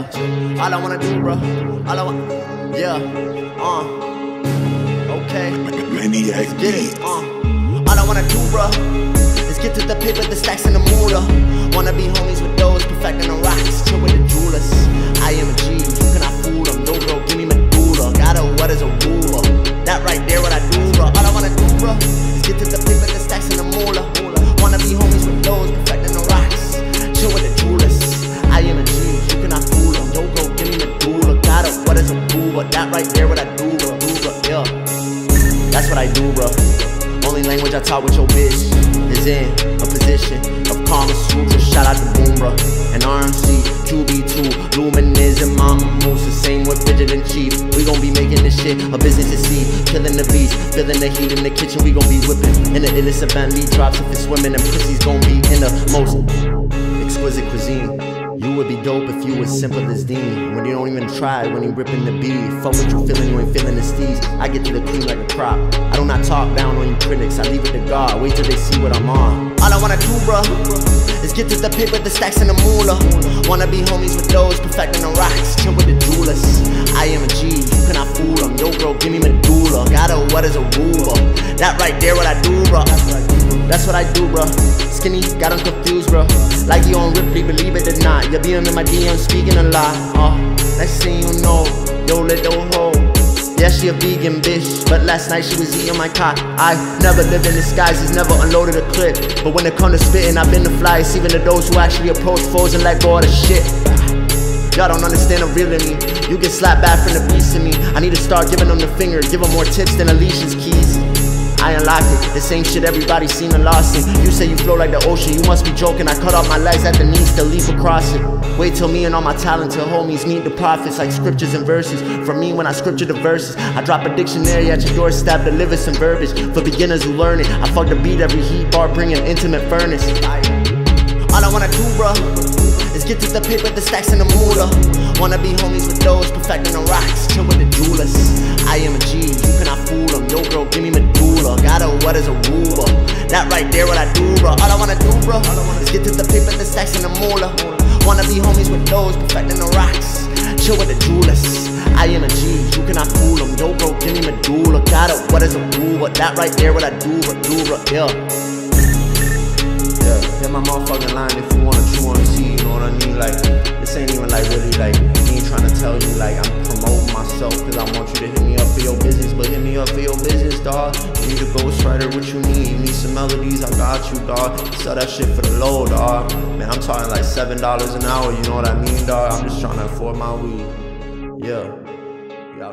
All I wanna do, bro. All I want, yeah. Uh. Okay. Maniac Get it. Uh. All I wanna do, bro, is get to the paper, the stacks and the moolah. Wanna be homies with those perfecting the rocks, chill with the That right there, what I do, bro. Do, bro. Yeah. That's what I do, bro. Only language I talk with your bitch is in a position of Kama Sutra. Shout out to Boom, bro. And RMC, QB2, Luminous, and Mama Moose. The same with Fidget and Chief. We gon' be making this shit a business to see. Killing the beast, feeling the heat in the kitchen. We gon' be whipping. In the illest Bentley drops. If it's swimming, and pussy's gon' be in the most exquisite cuisine. You would be dope if you was simple as Dean. When you don't even try, when you ripping the beat. Fuck what you feeling, you ain't feeling the steez. I get to the cream like a crop. I do not talk down on you critics, I leave it to God. Wait till they see what I'm on. All I wanna do, bruh, is get to the pit with the stacks, and the moolah. Wanna be homies with those perfecting the rocks, chill with the jewelers. I am a G, you cannot fool them. Yo, bro, give me medulla. Gotta, what is a ruler? That right there, what I do, bruh. That's what I do, bro. Skinny, got him confused, bro. Like you on Ripley, believe it not. Your in my DM speaking a lot. Uh, next thing you know, yo, let the hoe. Yeah, she a vegan bitch, but last night she was eating my cock. I never lived in disguises, never unloaded a clip. But when it come to spitting, I've been the flyest, even to those who actually approach foes and let go of the shit. Y'all don't understand the real in me. You get slapped back from the beast in me. I need to start giving them the finger, give them more tips than Alicia's keys. I unlock it, the same shit everybody seen and lost it. You say you flow like the ocean, you must be joking. I cut off my legs at the knees to leap across it. Wait till me and all my talented homies meet the prophets like scriptures and verses. For me, when I scripture the verses, I drop a dictionary at your doorstep, deliver some verbiage. For beginners who learn it, I fuck the beat every heat bar, bring an intimate furnace. All I wanna do, bruh, is get to the paper, the stacks, and the moolah. Wanna be homies with those perfecting the rocks, chill with the jewelers. That right there, what I do, bro. All I wanna do, bro, is get to the paper, the stacks, and the moolah. Wanna be homies with those perfecting the rocks, chill with the jewelers. I am a G, you cannot fool them. Yo, bro, give me medulla. Got a what is a ruler? That right there, what I do, bro, do, bro, yeah. Yeah, hit my motherfucking line if you wanna chew on the seed, you know what I mean? You need a ghostwriter, what you need? Need some melodies, I got you, dog. Sell that shit for the low, dog. Man, I'm talking like seven dollars an hour, you know what I mean, dog? I'm just trying to afford my weed. Yeah. Yeah.